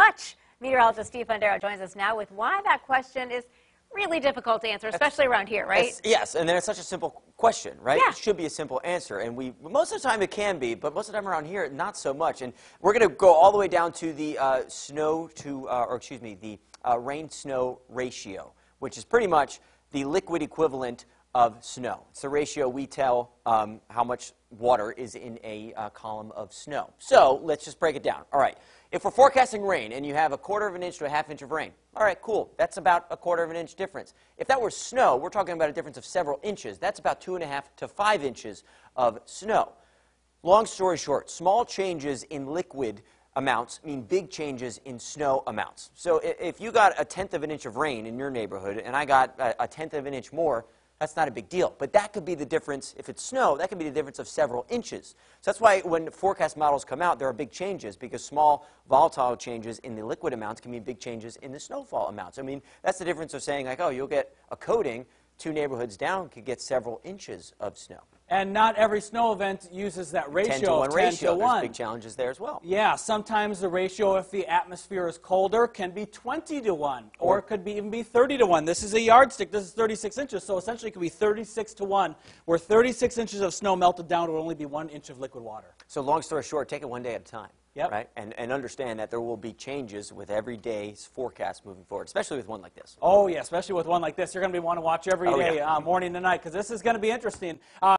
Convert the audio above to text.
much. Meteorologist Steve Fundaro joins us now with why that question is really difficult to answer, especially around here, right? Yes, and then it's such a simple question, right? Yeah. It should be a simple answer, and we most of the time it can be, but most of the time around here, not so much. And we're going to go all the way down to the uh, snow to, uh, or excuse me, the uh, rain-snow ratio, which is pretty much the liquid equivalent of snow. It's the ratio we tell um, how much water is in a uh, column of snow. So let's just break it down. All right, if we're forecasting rain and you have a quarter of an inch to a half inch of rain, all right, cool. That's about a quarter of an inch difference. If that were snow, we're talking about a difference of several inches. That's about two and a half to five inches of snow. Long story short, small changes in liquid amounts mean big changes in snow amounts. So if you got a tenth of an inch of rain in your neighborhood and I got a tenth of an inch more, that's not a big deal. But that could be the difference, if it's snow, that could be the difference of several inches. So that's why when forecast models come out, there are big changes because small volatile changes in the liquid amounts can mean big changes in the snowfall amounts. I mean, that's the difference of saying, like, oh, you'll get a coating, two neighborhoods down could get several inches of snow. And not every snow event uses that ratio 10 to 1 of 10 ratio. to There's 1. big challenges there as well. Yeah, sometimes the ratio, if the atmosphere is colder, can be 20 to 1, or, Or- it could be even be 30 to 1. This is a yardstick. This is 36 inches, so essentially it could be 36 to 1, where 36 inches of snow melted down would only be one inch of liquid water. So long story short, take it one day at a time. Yep. Right? And, and understand that there will be changes with every day's forecast moving forward, especially with one like this. Oh, yeah, especially with one like this. You're going to be want to watch every Oh, day, yeah. uh, morning to night, because this is going to be interesting. Uh,